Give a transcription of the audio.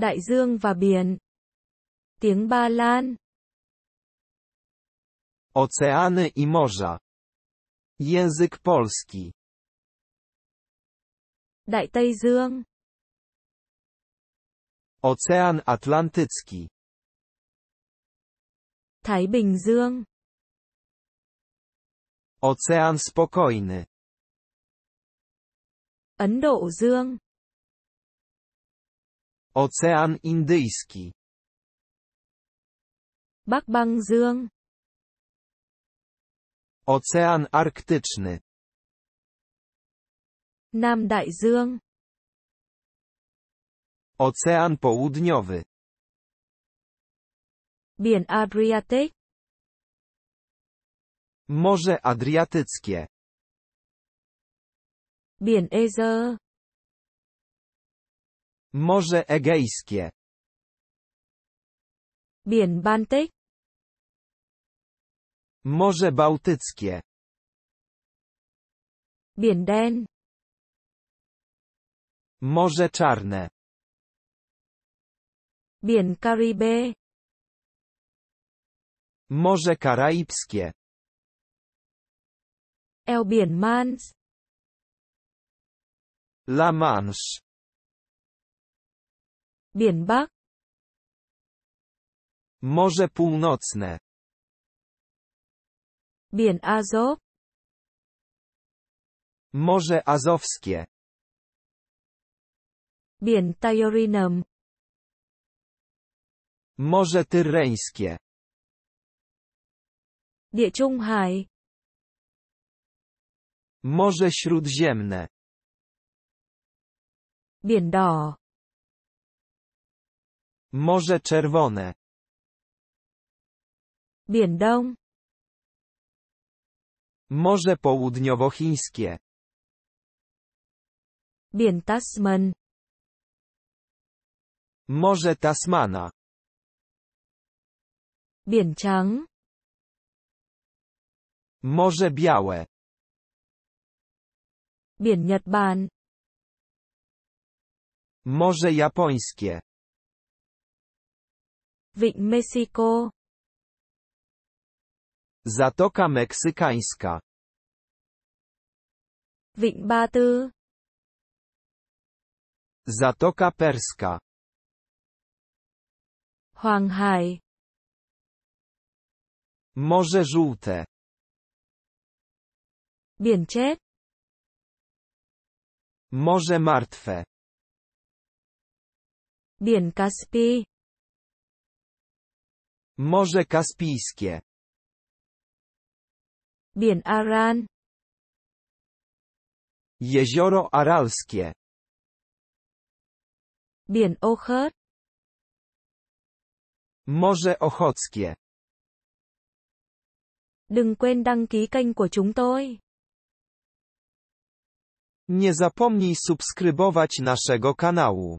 Đại dương và biển. Tiếng Ba Lan. Oceany i morza. Język polski. Đại Tây Dương. Ocean Atlantycki. Thái Bình Dương. Ocean Spokojny. Ấn Độ Dương. Ocean Indyjski. Bắc Băng Dương. Ocean Arktyczny. Nam Đại Dương. Ocean Południowy. Biển Adriatic. Morze Adriatyckie. Biển Eger. Morze Egejskie. Biển Baltic. Morze Bałtyckie. Biển Đen. Morze Czarne. Biển Caribe. Morze Karaibskie. Eo biển Mans. La Manche. Biển Bắc. Morze Północne. Biển Azov. Morze Azowskie. Biển Tajorinum. Morze Tyrreńskie. Địa Trung Hải. Morze Śródziemne. Biển Đỏ. Morze Czerwone. Biển Đông. Morze Południowochińskie. Biển Tasman. Morze Tasmana. Biển Trắng. Morze Białe. Biển Nhật Bản. Morze Japońskie. Vịnh Mexico. Zatoka Meksykańska. Vịnh Ba Tư. Zatoka Perska. Hoàng Hải. Morze Żółte. Biển Chết. Morze Martwe. Biển Caspi. Morze Kaspijskie. Biển Aran. Jezioro Aralskie. Biển Okhotsk. Morze Ochockie. Đừng quên đăng ký kênh của chúng tôi. Nie zapomnij subskrybować naszego kanału.